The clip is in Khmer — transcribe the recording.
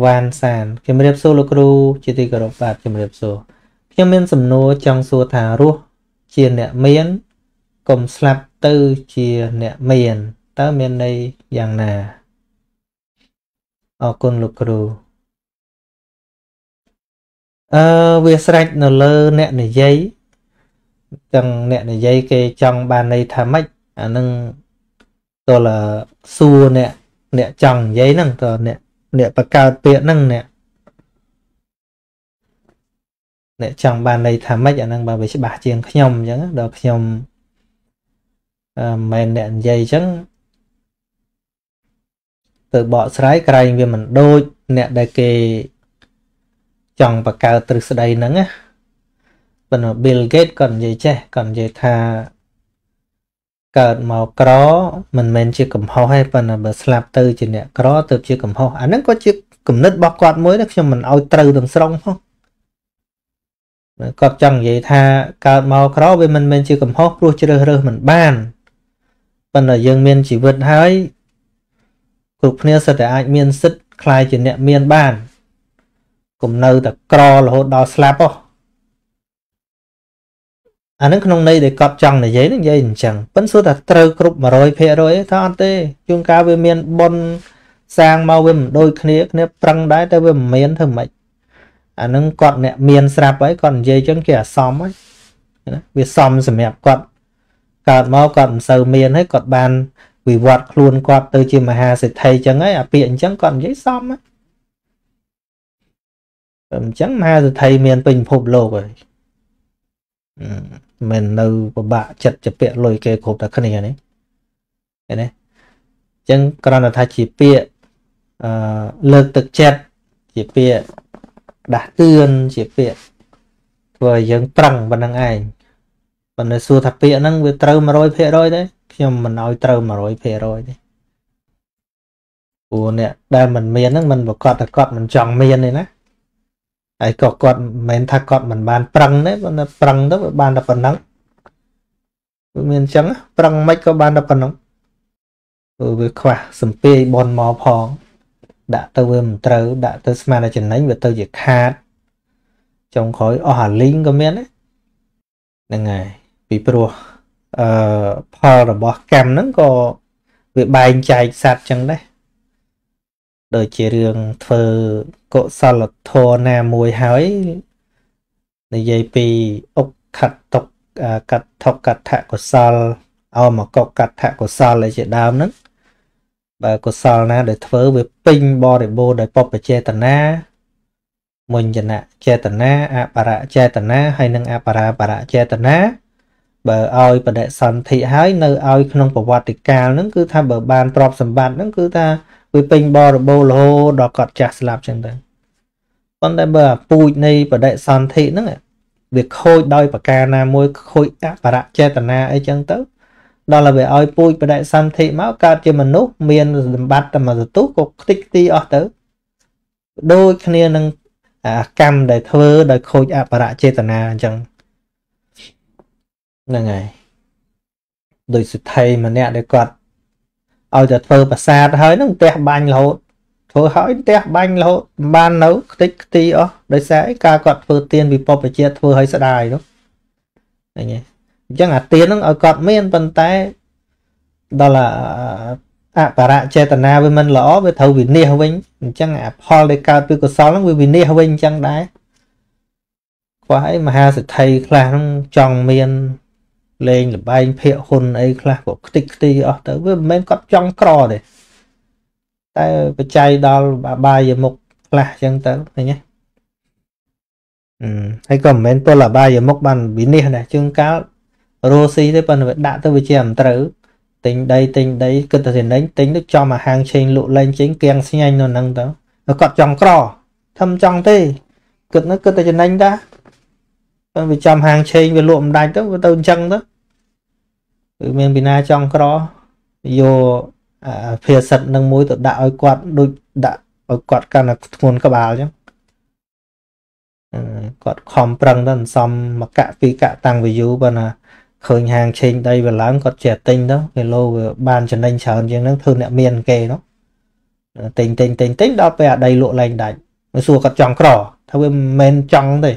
វ៉ានសានជំរាបសួរលោកគ្រូជាទីគោរពបាទជំរាបសួរខ្ញុំមានសំណួរចង់សួរថារស់ជាអ្នកមានកុំស្លាប់ទៅជាអ្នកមានតើមានន័យយ៉ាងណាអរគុណលោកគ្រូអឺវាស្រេចនៅលើអ្នកនិយាយទាំងអ្នកនិយាយគេចង់បានន័យថាម៉េចអានឹងតលសួរអ្នកអ្នកចង់និយាយហ្នឹងតអ្នក អ្នកបកើតពាក្យហ្នឹងអ្នកអ្នកចង់បានន័យថាម៉េចអាហ្នឹងបើវាច្បាស់ជាងខ្ញុំអញ្ចឹងដល់ខ្ញុំអឺមិនអ្នកនិយាយអញ្ចឹងទៅបកស្រាយក្រែងវាមិនដូចអ្នកដែលគេចង់បង្កើតទ្រឹស្ដីហ្នឹងណាប៉ុន្តែ Bill Gates គាត់និយាយចេះគាត់និយាយថា កើតមកក្រមិនមែនជាកំហុសទេប៉ុន្តែបើស្លាប់ទៅជាអ្នកក្រទៅជាកំហុសអាហ្នឹងក៏ជាគំនិតរបស់គាត់មួយណាខ្ញុំមិនអោយត្រូវទាំងស្រុងផងគាត់ចង់និយាយថាកើតមកក្រវាមិនមែនជាកំហុសព្រោះជ្រើសរើសមិនបានប៉ុន្តែយើងមានជីវិតហើយគ្រប់គ្នាសិតតែអាចមានសិទ្ធខ្លាយជាអ្នកមានបានកុំនៅតែក្ររហូតដល់ស្លាប់ហ៎ អានឹងក្នុងន័យដែលគាត់ចង់និយាយនឹងនិយាយអញ្ចឹងប៉ិនសួរថាត្រូវគ្រប់100%ទេថាអត់ទេជួនកាលវាមានប៉ុនសាងមកវាមិនដូចគ្នាគ្នាប្រឹងដែរតែវាមិនមានធ្វើម៉េចអានឹងគាត់អ្នកមានស្រាប់ហើយគាត់និយាយចឹងគេអាសមហើយណាវាសមសម្រាប់គាត់កើតមកគាត់មិនសូវមានហើយគាត់បានវិវត្តខ្លួនគាត់ទៅជាមហាសេដ្ឋីចឹងហើយអាពាក្យអញ្ចឹងគាត់និយាយសមហើយអញ្ចឹងមហាសេដ្ឋីមានពេញពិភពលោកហើយ មិននៅពិបាកចិត្តជាពាក្យលុយគេគ្រប់តែគ្នានេះឃើញទេអញ្ចឹងគ្រាន់តែថាជាពាក្យអឺលើកទឹកចិត្តជាពាក្យដាស់តឿនជាពាក្យធ្វើឲ្យយើងប្រឹងប៉ុណ្្នឹងឯងប៉ុន្តែសួរថាពាក្យហ្នឹងវាត្រូវ100%ទេខ្ញុំមិនឲ្យត្រូវ100%ទេព្រោះអ្នកដែលមិនមានហ្នឹងមិនប្រកាសតែគាត់មិនចង់មានទេណា ហើយក៏គាត់មិនមែនថាគាត់មិនបានប្រឹងទេប៉ុន្តែប្រឹងទៅវាបានតែប៉ុណ្ណឹងវាមានអញ្ចឹងប្រឹងមិនក៏បានតែប៉ុណ្ណឹងព្រោះវាខ្វះសំពាយបនមកផង ដាក់ទៅវាមិនត្រូវដាក់ទៅស្មានតែចំណេញវាទៅជាខាតចុងក្រោយអស់អាលីងក៏មានហ្នឹងហើយពីព្រោះអឺផលរបស់កម្មហ្នឹងក៏វាបែងចែកសัตว์ចឹងដែរ ដូចជារឿងធ្វើកុសលធម៌ណាមួយហើយនិយាយពីអុកខតតុកកថកថកុសលអមកកកថកុសលជាដើមហ្នឹងបើកុសលណាដែលធ្វើវាពេញបរិបូរដោយពពចេតនាមុញ្ញនៈចេតនាអបរៈចេតនាហើយនិងអបរាបរៈចេតនាបើឲ្យបដិសន្ធិហើយនៅឲ្យក្នុងប្រវត្តិកាលហ្នឹងគឺថាបើបានទ្រព្យសម្បត្តិហ្នឹងគឺថា វាពេញបរិបូររហូតដល់គាត់ចាស់ស្លាប់ចឹងទៅប៉ុន្តែបើអាពូជនៃបដិសន្ធិហ្នឹងវាខូចដោយប្រការណាមួយខូចអបរៈចេតនាអីចឹងទៅដល់ឲ្យវាឲ្យពូជបដិសន្ធិមកកើតជាមនុស្សមានសម្បត្តិតែមកទទួលក៏ខ្ទេចខ្ទីអស់ទៅដូចគ្នានឹងអាកម្មដែលធ្វើដោយខូចអបរៈចេតនាអញ្ចឹងហ្នឹងហើយដោយសិទ្ធិម្នាក់ដែលគាត់ ឲ្យតែធ្វើប្រាសាទហើយនឹងផ្ទះបាញ់រហូតធ្វើហើយផ្ទះបាញ់រហូតបាននៅខ្ទេចខ្ទីអស់ដោយសារអីការគាត់ធ្វើទៀនវិពពជាធ្វើឲ្យស្ដាយនោះអញ្ចឹងអញ្ចឹងអាទៀនហ្នឹងឲ្យគាត់មានប៉ុន្តែដល់អបរៈចេតនាវាមិនល្អវាត្រូវវិនិច្ឆ័យវិញអញ្ចឹងអាផលដែលកើតពីកុសលហ្នឹងវាវិនិច្ឆ័យវិញអញ្ចឹងដែរខ្វះអីមហាសិទ្ធិខ្លះហ្នឹងចង់មាន លេងលបែងភាកហ៊ុនអីខ្លះក៏ខ្ទេចខ្ទីអស់ទៅវាមិនមែនគាត់ចង់ក្រទេតែបច្ច័យដល់អបាយមុខខ្លះចឹងទៅឃើញទេអឺហើយក៏មិនមែនពលអបាយមុខបានវិនិច្ឆ័យដែរជាងកាលរស់ស៊ីទេប៉ុន្តែវាដាក់ទៅវាជាមិនត្រូវទិញដីទិញដីគិតតែចំណេញទិញទៅចំអាហាងឆេងលក់លែងចេញគៀងស្ញាញ់នៅហ្នឹងទៅគាត់ចង់ក្រធំចង់ទេគិតនោះគិតតែចំណេញតាបើវាចំហាងឆេងវាលក់មិនដាច់ទៅវាទៅអញ្ចឹងទៅ គឺមានពីណាចង់ក្រយកភាសិតនឹងមួយទៅដាក់ឲ្យគាត់ដូចដាក់ឲ្យគាត់កាន់តែធ្ងន់ក្បាលអញ្ចឹងគាត់ខំប្រឹងទៅសំមកកពីកតាំង view បើណាឃើញហាងឆេងដីវាឡើងគាត់ចេះទិញទៅគីឡូវាបានចំណេញច្រើនជាងហ្នឹងធ្វើអ្នកមានគេនោះទិញទិញទិញទិញដល់ពេលអាដីលក់លែងដាច់មកសួរគាត់ចង់ក្រថាវាមិនមែនចង់ទេ